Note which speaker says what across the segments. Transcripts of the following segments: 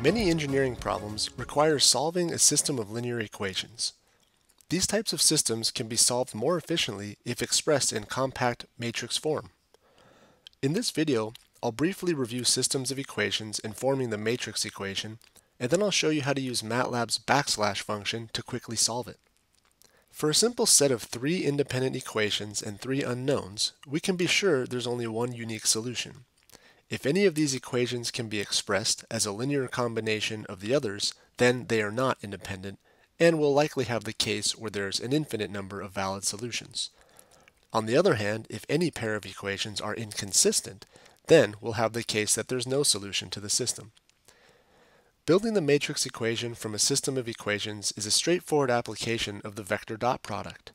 Speaker 1: Many engineering problems require solving a system of linear equations. These types of systems can be solved more efficiently if expressed in compact matrix form. In this video, I'll briefly review systems of equations informing the matrix equation, and then I'll show you how to use MATLAB's backslash function to quickly solve it. For a simple set of three independent equations and three unknowns, we can be sure there's only one unique solution. If any of these equations can be expressed as a linear combination of the others, then they are not independent, and will likely have the case where there's an infinite number of valid solutions. On the other hand, if any pair of equations are inconsistent, then we'll have the case that there's no solution to the system. Building the matrix equation from a system of equations is a straightforward application of the vector dot product.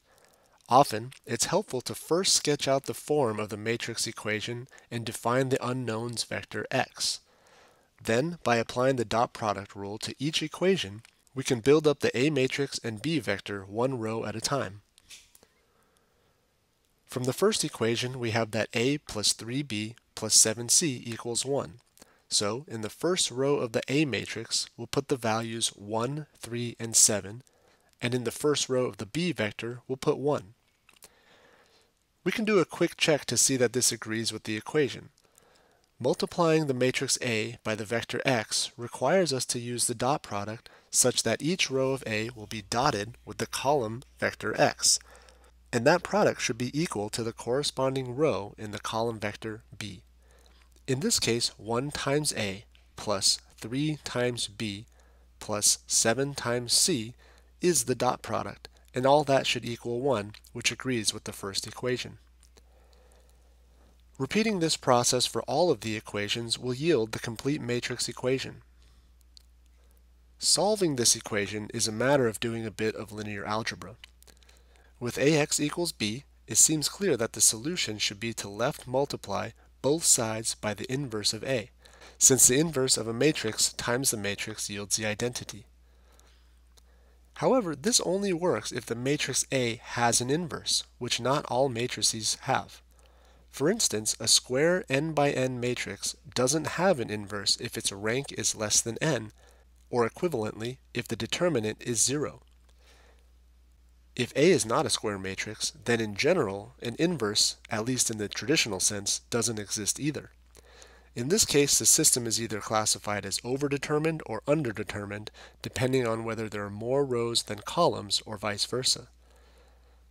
Speaker 1: Often, it's helpful to first sketch out the form of the matrix equation and define the unknowns vector x. Then, by applying the dot product rule to each equation, we can build up the A matrix and B vector one row at a time. From the first equation, we have that A plus 3B plus 7C equals 1. So, in the first row of the A matrix, we'll put the values 1, 3, and 7, and in the first row of the B vector, we'll put 1. We can do a quick check to see that this agrees with the equation. Multiplying the matrix A by the vector x requires us to use the dot product such that each row of A will be dotted with the column vector x, and that product should be equal to the corresponding row in the column vector B. In this case, 1 times A plus 3 times B plus 7 times C is the dot product, and all that should equal 1, which agrees with the first equation. Repeating this process for all of the equations will yield the complete matrix equation. Solving this equation is a matter of doing a bit of linear algebra. With ax equals b, it seems clear that the solution should be to left multiply both sides by the inverse of a, since the inverse of a matrix times the matrix yields the identity. However, this only works if the matrix A has an inverse, which not all matrices have. For instance, a square n by n matrix doesn't have an inverse if its rank is less than n, or equivalently, if the determinant is 0. If A is not a square matrix, then in general, an inverse, at least in the traditional sense, doesn't exist either. In this case, the system is either classified as overdetermined or underdetermined, depending on whether there are more rows than columns or vice versa.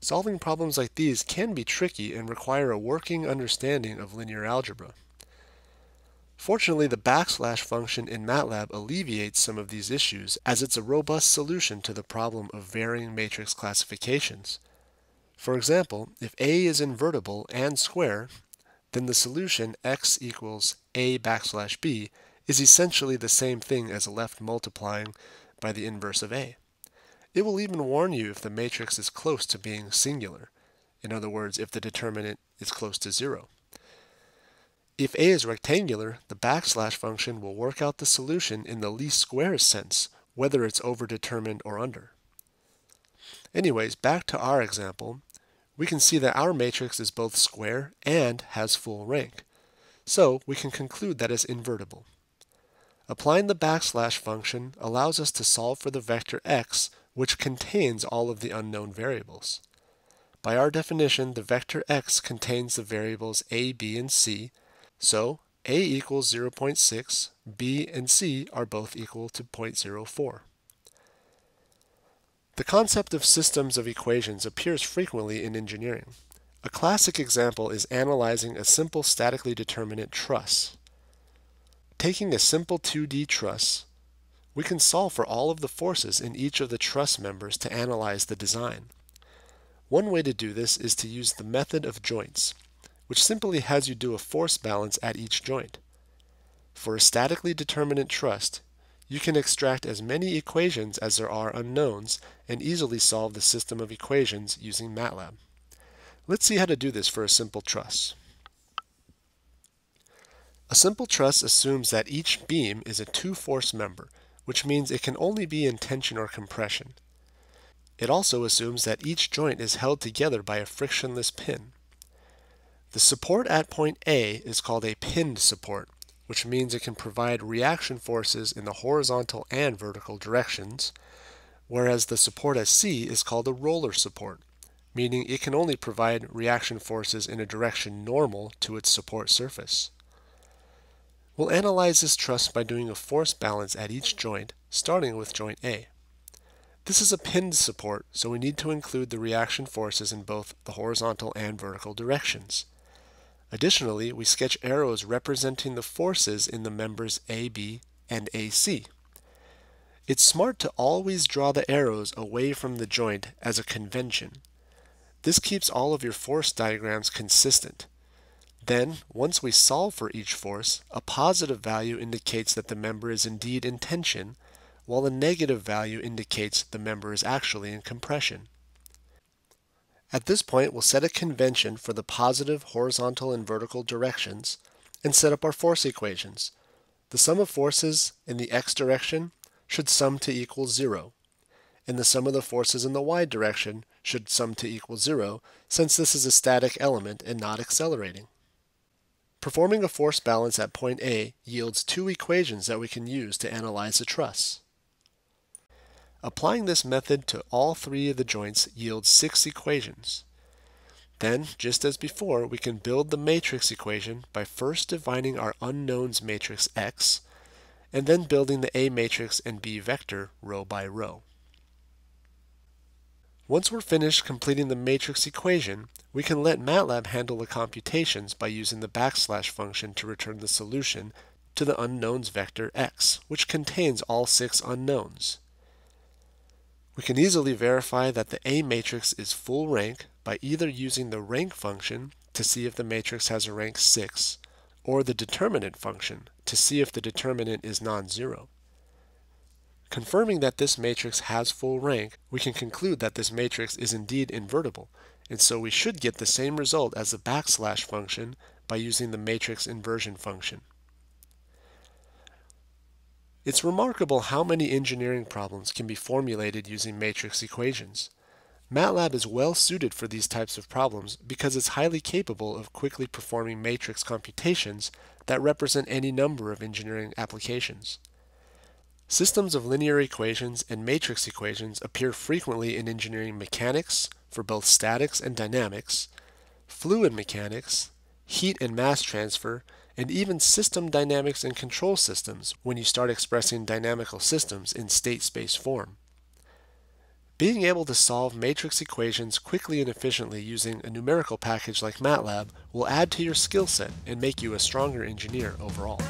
Speaker 1: Solving problems like these can be tricky and require a working understanding of linear algebra. Fortunately, the backslash function in MATLAB alleviates some of these issues as it's a robust solution to the problem of varying matrix classifications. For example, if A is invertible and square, then the solution x equals a backslash b is essentially the same thing as left multiplying by the inverse of a. It will even warn you if the matrix is close to being singular, in other words, if the determinant is close to zero. If a is rectangular, the backslash function will work out the solution in the least squares sense, whether it's overdetermined or under. Anyways, back to our example, we can see that our matrix is both square and has full rank. So we can conclude that it's invertible. Applying the backslash function allows us to solve for the vector x, which contains all of the unknown variables. By our definition, the vector x contains the variables a, b, and c, so a equals 0.6, b and c are both equal to 0.04. The concept of systems of equations appears frequently in engineering. A classic example is analyzing a simple statically determinate truss. Taking a simple 2D truss, we can solve for all of the forces in each of the truss members to analyze the design. One way to do this is to use the method of joints, which simply has you do a force balance at each joint. For a statically determinate truss, you can extract as many equations as there are unknowns and easily solve the system of equations using MATLAB. Let's see how to do this for a simple truss. A simple truss assumes that each beam is a two-force member, which means it can only be in tension or compression. It also assumes that each joint is held together by a frictionless pin. The support at point A is called a pinned support, which means it can provide reaction forces in the horizontal and vertical directions, whereas the support SC is called a roller support, meaning it can only provide reaction forces in a direction normal to its support surface. We'll analyze this truss by doing a force balance at each joint, starting with joint A. This is a pinned support, so we need to include the reaction forces in both the horizontal and vertical directions. Additionally, we sketch arrows representing the forces in the members AB and AC. It's smart to always draw the arrows away from the joint as a convention. This keeps all of your force diagrams consistent. Then, once we solve for each force, a positive value indicates that the member is indeed in tension, while a negative value indicates the member is actually in compression. At this point, we'll set a convention for the positive horizontal and vertical directions and set up our force equations. The sum of forces in the x direction should sum to equal 0, and the sum of the forces in the y direction should sum to equal 0, since this is a static element and not accelerating. Performing a force balance at point A yields two equations that we can use to analyze a truss. Applying this method to all three of the joints yields six equations. Then, just as before, we can build the matrix equation by first defining our unknowns matrix X, and then building the A matrix and B vector row by row. Once we're finished completing the matrix equation, we can let MATLAB handle the computations by using the backslash function to return the solution to the unknowns vector x, which contains all six unknowns. We can easily verify that the A matrix is full rank by either using the rank function to see if the matrix has a rank 6, or the determinant function to see if the determinant is non-zero. Confirming that this matrix has full rank, we can conclude that this matrix is indeed invertible, and so we should get the same result as the backslash function by using the matrix inversion function. It's remarkable how many engineering problems can be formulated using matrix equations. MATLAB is well suited for these types of problems because it's highly capable of quickly performing matrix computations that represent any number of engineering applications. Systems of linear equations and matrix equations appear frequently in engineering mechanics for both statics and dynamics, fluid mechanics, heat and mass transfer, and even system dynamics and control systems when you start expressing dynamical systems in state space form. Being able to solve matrix equations quickly and efficiently using a numerical package like MATLAB will add to your skill set and make you a stronger engineer overall.